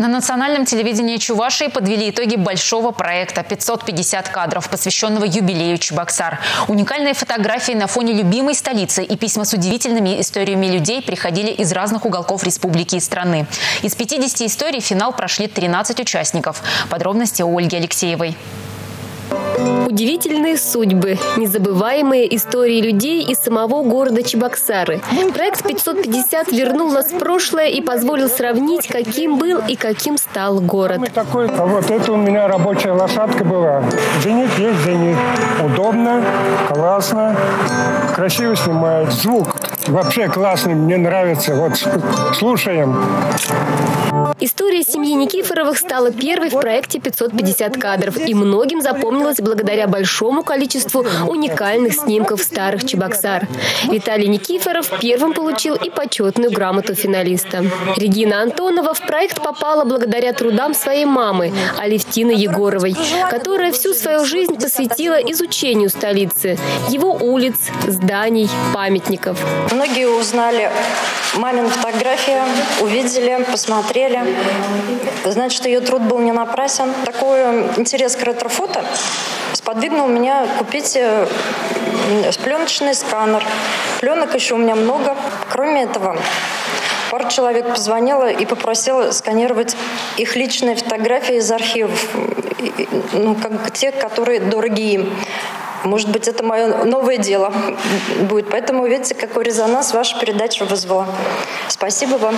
На национальном телевидении Чувашии подвели итоги большого проекта «550 кадров», посвященного юбилею Чебоксар. Уникальные фотографии на фоне любимой столицы и письма с удивительными историями людей приходили из разных уголков республики и страны. Из 50 историй финал прошли 13 участников. Подробности у Ольги Алексеевой. Удивительные судьбы, незабываемые истории людей из самого города Чебоксары. Проект 550 вернул нас в прошлое и позволил сравнить, каким был и каким стал город. Такой, вот это у меня рабочая лошадка была. Зенит есть зенит. Удобно, классно, красиво снимает. Звук вообще классный, мне нравится. Вот слушаем. История семьи Никифоровых стала первой в проекте «550 кадров» и многим запомнилась благодаря большому количеству уникальных снимков старых Чебоксар. Виталий Никифоров первым получил и почетную грамоту финалиста. Регина Антонова в проект попала благодаря трудам своей мамы Алевтины Егоровой, которая всю свою жизнь посвятила изучению столицы, его улиц, зданий, памятников. Многие узнали мамин фотографию, увидели, посмотрели. Значит, ее труд был не напрасен. Такой интерес к ретро-фото сподвигнул меня купить э, пленочный сканер. Пленок еще у меня много. Кроме этого, Пара человек позвонила и попросила сканировать их личные фотографии из архивов, ну, как те, которые дорогие может быть, это мое новое дело будет. Поэтому видите, какой резонанс ваша передача вызвала. Спасибо вам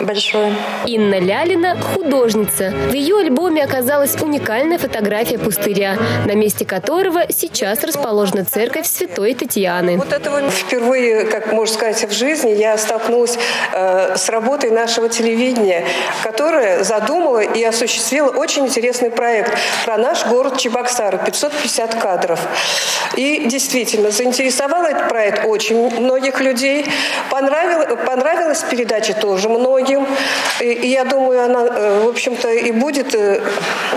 большое. Инна Лялина – художница. В ее альбоме оказалась уникальная фотография пустыря, на месте которого сейчас расположена церковь Святой Татьяны. Вот этого впервые, как можно сказать, в жизни я столкнулась э, с работой нашего телевидения, которое задумало и осуществило очень интересный проект про наш город Чебоксары, 550 кадров. И действительно, заинтересовал этот проект очень многих людей. Понравилась, понравилась передача тоже многим. И, и я думаю, она, э, в общем-то, и будет э,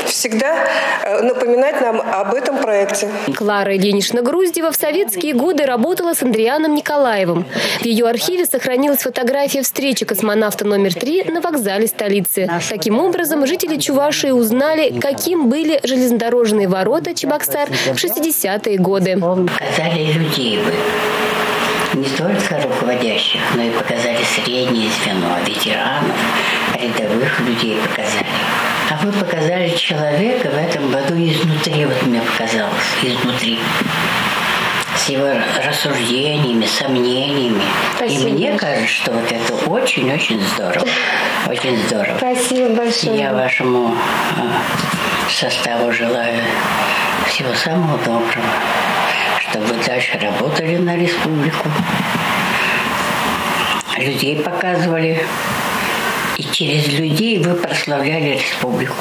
всегда э, напоминать нам об этом проекте. Клара Ильинична Груздева в советские годы работала с Андрианом Николаевым. В ее архиве сохранилась фотография встречи космонавта номер три на вокзале столицы. Таким образом, жители Чувашии узнали, каким были железнодорожные ворота Чебоксар в 60-е годы. Показали людей бы не только руководящих, но и показали среднее звено, ветеранов, рядовых людей показали. А вы показали человека в этом году изнутри, вот мне показалось, изнутри с его рассуждениями, сомнениями. Спасибо. И мне кажется, что вот это очень-очень здорово. Очень здорово. Спасибо большое. Я вашему э, составу желаю всего самого доброго чтобы дальше работали на республику, людей показывали, и через людей вы прославляли республику.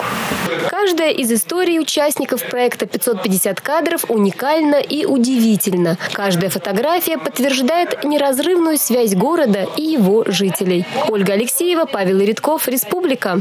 Каждая из историй участников проекта «550 кадров» уникальна и удивительна. Каждая фотография подтверждает неразрывную связь города и его жителей. Ольга Алексеева, Павел Редков, Республика.